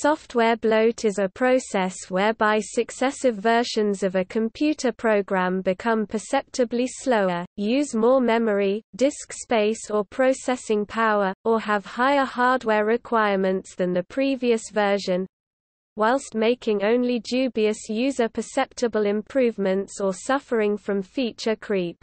Software bloat is a process whereby successive versions of a computer program become perceptibly slower, use more memory, disk space or processing power, or have higher hardware requirements than the previous version, whilst making only dubious user-perceptible improvements or suffering from feature creep.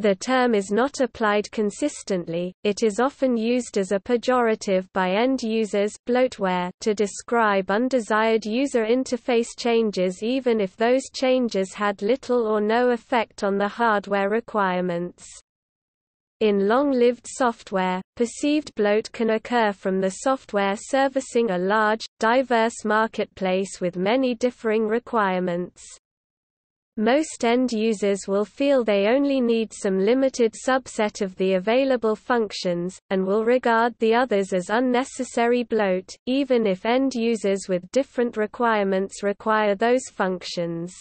The term is not applied consistently, it is often used as a pejorative by end users bloatware to describe undesired user interface changes even if those changes had little or no effect on the hardware requirements. In long-lived software, perceived bloat can occur from the software servicing a large, diverse marketplace with many differing requirements. Most end users will feel they only need some limited subset of the available functions, and will regard the others as unnecessary bloat, even if end users with different requirements require those functions.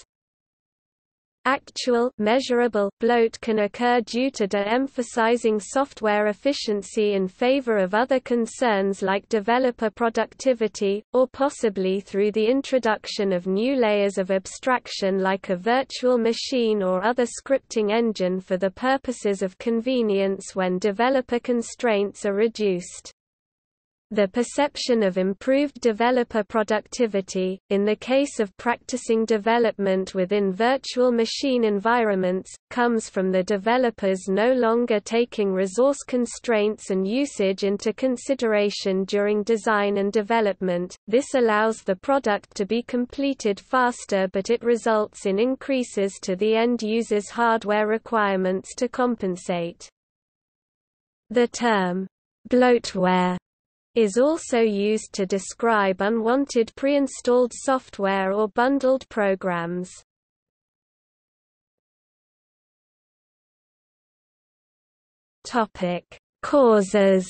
Actual measurable bloat can occur due to de-emphasizing software efficiency in favor of other concerns like developer productivity, or possibly through the introduction of new layers of abstraction like a virtual machine or other scripting engine for the purposes of convenience when developer constraints are reduced. The perception of improved developer productivity, in the case of practicing development within virtual machine environments, comes from the developers no longer taking resource constraints and usage into consideration during design and development. This allows the product to be completed faster but it results in increases to the end user's hardware requirements to compensate. The term bloatware is also used to describe unwanted pre-installed software or bundled programs. Topic: Causes.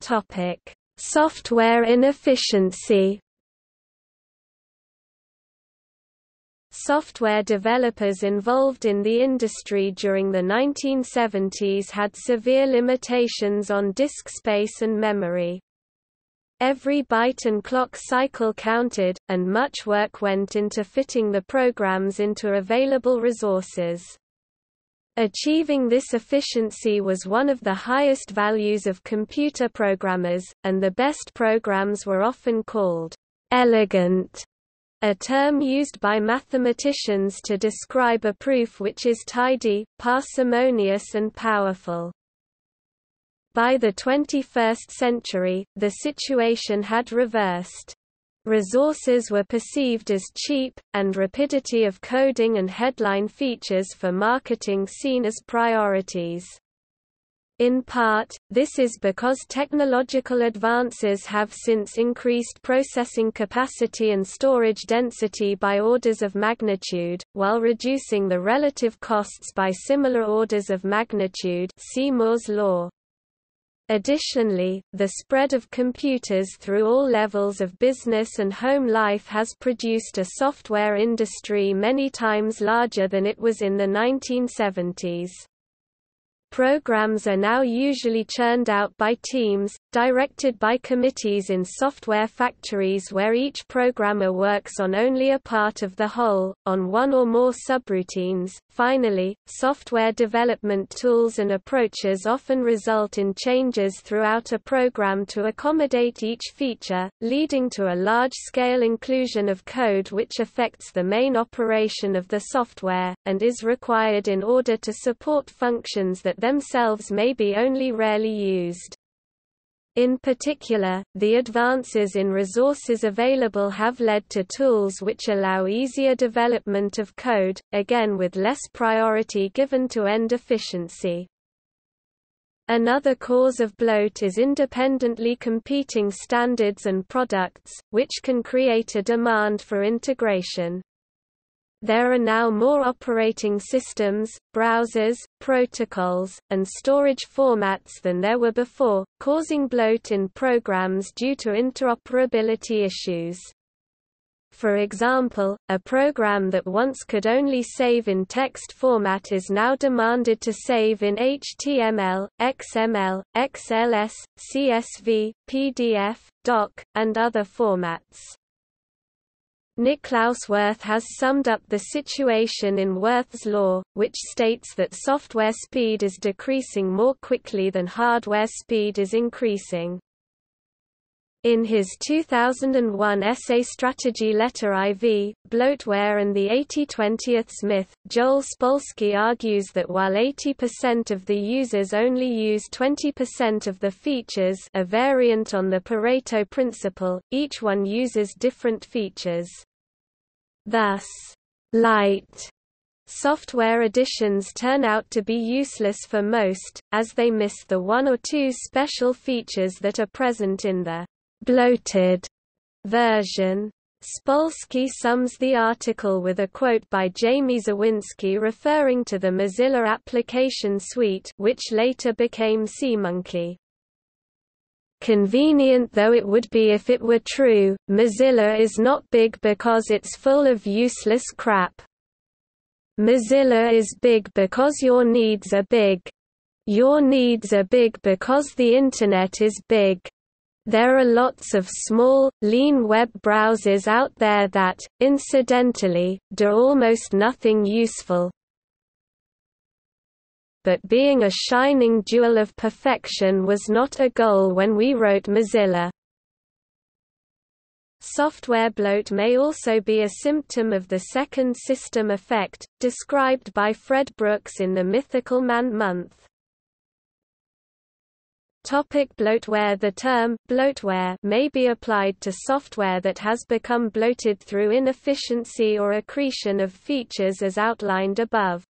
Topic: Software inefficiency. Software developers involved in the industry during the 1970s had severe limitations on disk space and memory. Every byte and clock cycle counted, and much work went into fitting the programs into available resources. Achieving this efficiency was one of the highest values of computer programmers, and the best programs were often called elegant a term used by mathematicians to describe a proof which is tidy, parsimonious and powerful. By the 21st century, the situation had reversed. Resources were perceived as cheap, and rapidity of coding and headline features for marketing seen as priorities. In part, this is because technological advances have since increased processing capacity and storage density by orders of magnitude, while reducing the relative costs by similar orders of magnitude Moore's law. Additionally, the spread of computers through all levels of business and home life has produced a software industry many times larger than it was in the 1970s. Programs are now usually churned out by teams, directed by committees in software factories where each programmer works on only a part of the whole, on one or more subroutines. Finally, software development tools and approaches often result in changes throughout a program to accommodate each feature, leading to a large-scale inclusion of code which affects the main operation of the software, and is required in order to support functions that themselves may be only rarely used. In particular, the advances in resources available have led to tools which allow easier development of code, again with less priority given to end efficiency. Another cause of bloat is independently competing standards and products, which can create a demand for integration. There are now more operating systems, browsers, protocols, and storage formats than there were before, causing bloat in programs due to interoperability issues. For example, a program that once could only save in text format is now demanded to save in HTML, XML, XLS, CSV, PDF, DOC, and other formats. Niklaus Wirth has summed up the situation in Wirth's law, which states that software speed is decreasing more quickly than hardware speed is increasing. In his 2001 essay Strategy Letter IV, Bloatware and the 80-20th Myth, Joel Spolsky argues that while 80% of the users only use 20% of the features a variant on the Pareto principle, each one uses different features. Thus, light software additions turn out to be useless for most, as they miss the one or two special features that are present in the bloated version. Spolsky sums the article with a quote by Jamie Zawinski referring to the Mozilla Application Suite which later became SeaMonkey. Convenient though it would be if it were true, Mozilla is not big because it's full of useless crap. Mozilla is big because your needs are big. Your needs are big because the Internet is big. There are lots of small, lean web browsers out there that, incidentally, do almost nothing useful. But being a shining jewel of perfection was not a goal when we wrote Mozilla. Software bloat may also be a symptom of the second system effect, described by Fred Brooks in The Mythical Man Month. Topic bloatware The term bloatware may be applied to software that has become bloated through inefficiency or accretion of features as outlined above.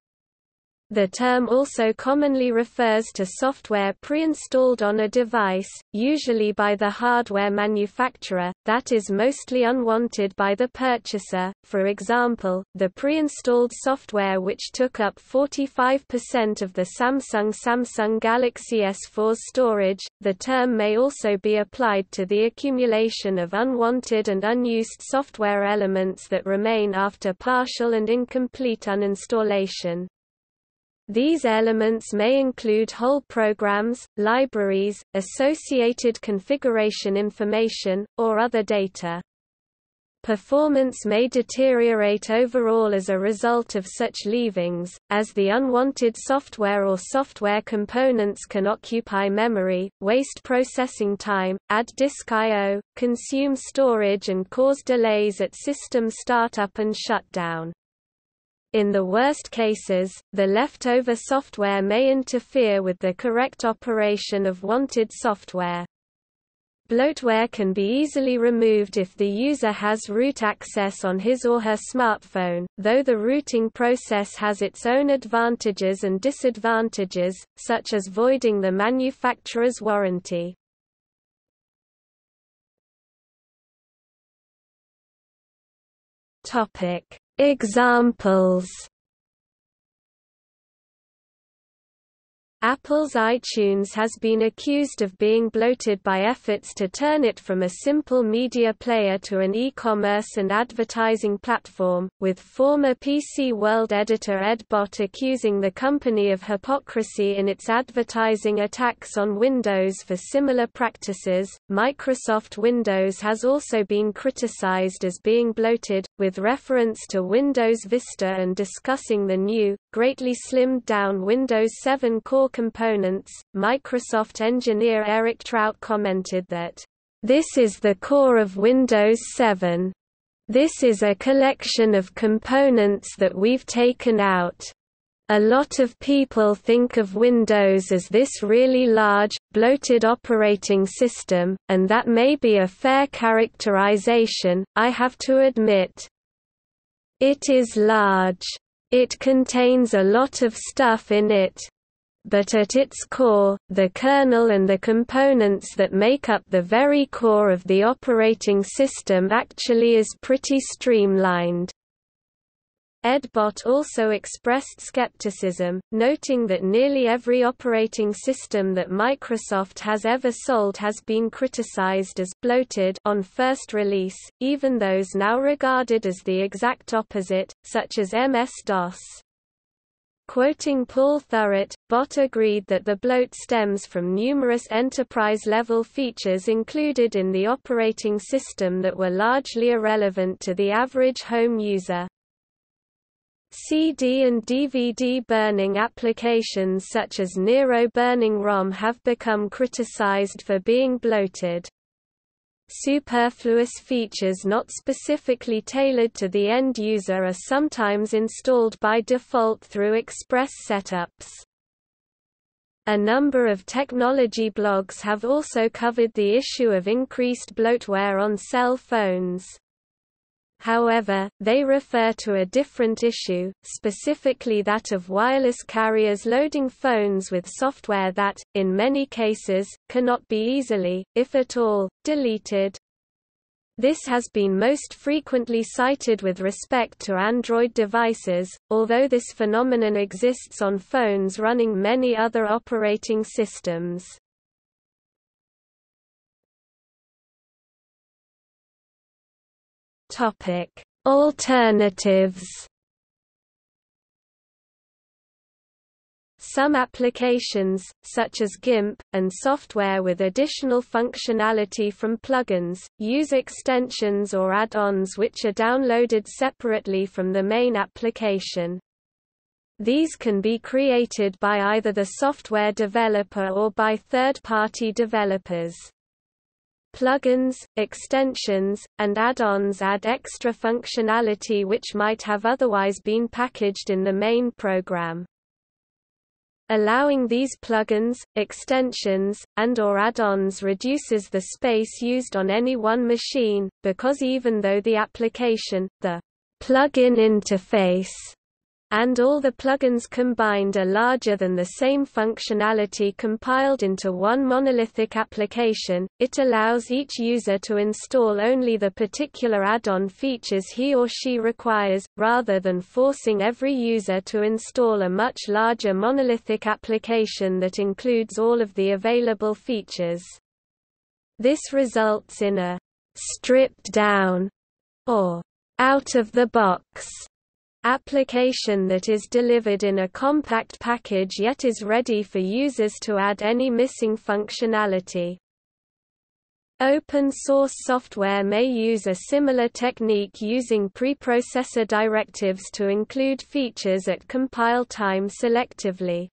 The term also commonly refers to software pre-installed on a device, usually by the hardware manufacturer, that is mostly unwanted by the purchaser, for example, the pre-installed software which took up 45% of the Samsung Samsung Galaxy S4's storage. The term may also be applied to the accumulation of unwanted and unused software elements that remain after partial and incomplete uninstallation. These elements may include whole programs, libraries, associated configuration information, or other data. Performance may deteriorate overall as a result of such leavings, as the unwanted software or software components can occupy memory, waste processing time, add disk I.O., consume storage and cause delays at system startup and shutdown. In the worst cases, the leftover software may interfere with the correct operation of wanted software. Bloatware can be easily removed if the user has root access on his or her smartphone, though the rooting process has its own advantages and disadvantages, such as voiding the manufacturer's warranty. Topic: Examples Apple's iTunes has been accused of being bloated by efforts to turn it from a simple media player to an e-commerce and advertising platform, with former PC World editor Ed Bott accusing the company of hypocrisy in its advertising attacks on Windows for similar practices. Microsoft Windows has also been criticized as being bloated, with reference to Windows Vista and discussing the new, greatly slimmed down Windows 7 core components. Microsoft engineer Eric Traut commented that, This is the core of Windows 7. This is a collection of components that we've taken out. A lot of people think of Windows as this really large, bloated operating system, and that may be a fair characterization, I have to admit. It is large. It contains a lot of stuff in it, but at its core, the kernel and the components that make up the very core of the operating system actually is pretty streamlined. Ed Bott also expressed skepticism, noting that nearly every operating system that Microsoft has ever sold has been criticized as bloated on first release, even those now regarded as the exact opposite, such as MS-DOS. Quoting Paul Thurrott, Bott agreed that the bloat stems from numerous enterprise-level features included in the operating system that were largely irrelevant to the average home user. CD and DVD burning applications such as Nero burning ROM have become criticized for being bloated. Superfluous features not specifically tailored to the end user are sometimes installed by default through express setups. A number of technology blogs have also covered the issue of increased bloatware on cell phones. However, they refer to a different issue, specifically that of wireless carriers loading phones with software that, in many cases, cannot be easily, if at all, deleted. This has been most frequently cited with respect to Android devices, although this phenomenon exists on phones running many other operating systems. Topic: Alternatives. Some applications, such as GIMP, and software with additional functionality from plugins, use extensions or add-ons which are downloaded separately from the main application. These can be created by either the software developer or by third-party developers. Plugins, extensions, and add-ons add extra functionality which might have otherwise been packaged in the main program. Allowing these plugins, extensions, and or add-ons reduces the space used on any one machine, because even though the application, the plugin interface and all the plugins combined are larger than the same functionality compiled into one monolithic application, it allows each user to install only the particular add-on features he or she requires, rather than forcing every user to install a much larger monolithic application that includes all of the available features. This results in a stripped-down or out-of-the-box application that is delivered in a compact package yet is ready for users to add any missing functionality. Open source software may use a similar technique using preprocessor directives to include features at compile time selectively.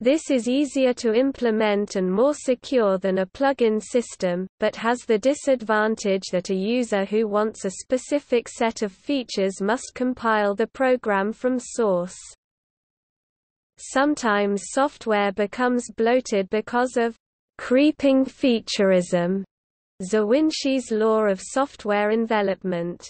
This is easier to implement and more secure than a plug-in system, but has the disadvantage that a user who wants a specific set of features must compile the program from source. Sometimes software becomes bloated because of creeping featureism, Zawinski's law of software envelopment.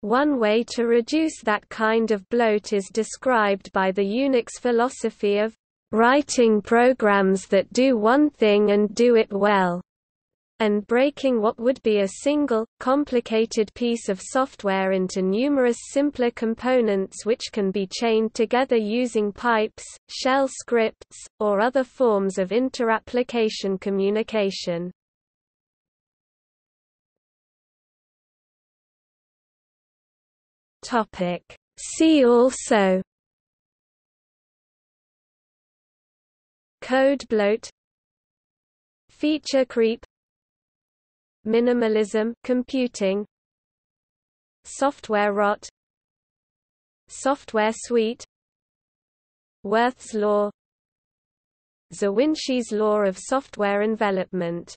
One way to reduce that kind of bloat is described by the Unix philosophy of writing programs that do one thing and do it well, and breaking what would be a single, complicated piece of software into numerous simpler components which can be chained together using pipes, shell scripts, or other forms of inter-application communication. See also Code bloat Feature creep Minimalism computing Software rot Software suite Wirth's law Zawinski's law of software envelopment